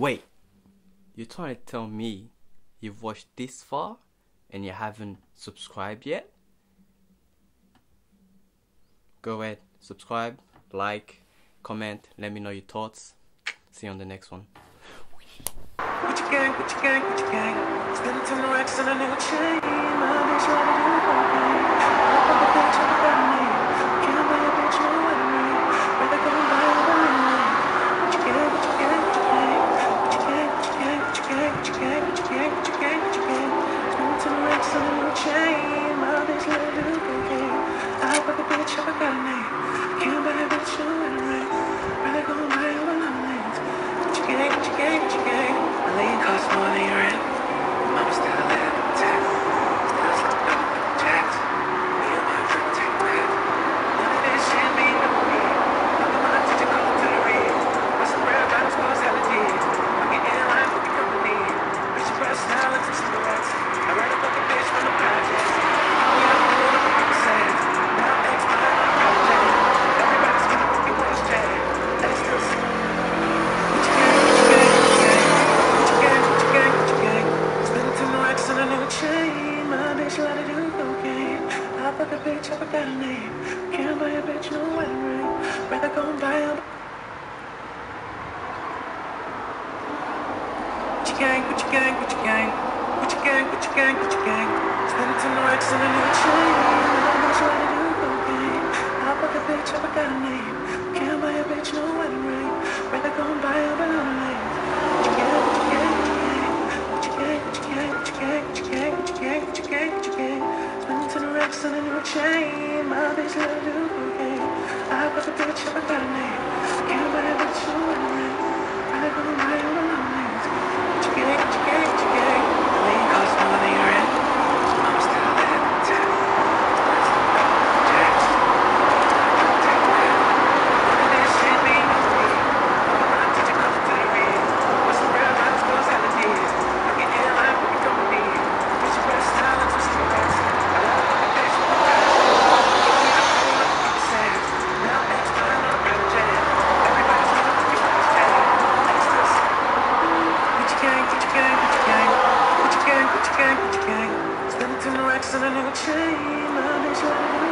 Wait, you're trying to tell me you've watched this far and you haven't subscribed yet? Go ahead, subscribe, like, comment, let me know your thoughts. See you on the next one. What you gang, what you gang, what you gang? On a new chain. I'm. I'm a bitch, I'm a change game. Only costs money. with a bitch up without a name. Can't buy a bitch no wedding ring. Rather go and buy a. What you gang, what you gang, what you gang. What you gang, what you gang, what you gang. Spend it tonight, send a new chain. I'm not sure to do cocaine. I'll put the bitch up got a name. Can't buy a bitch no wedding ring. Rather go and buy a balloon. shame of this little okay. I was a bitch, I got a name. Listen to a new chain, I'm